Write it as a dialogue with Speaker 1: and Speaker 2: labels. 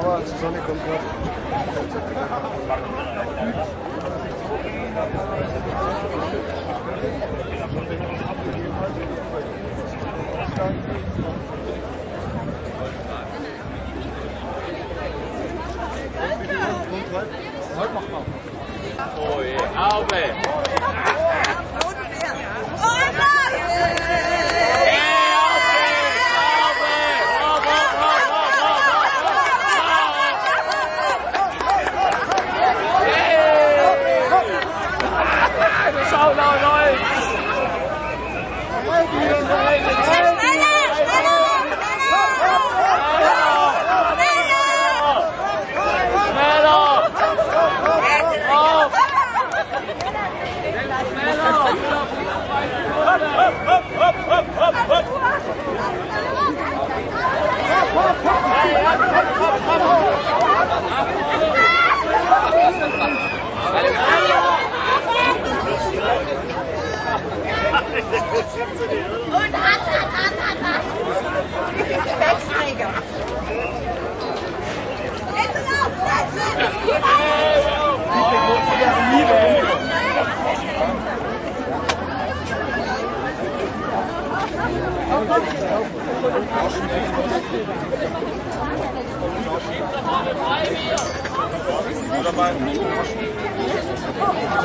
Speaker 1: Aber die Sonne kommt noch. Oje, Albe! Und Oder mal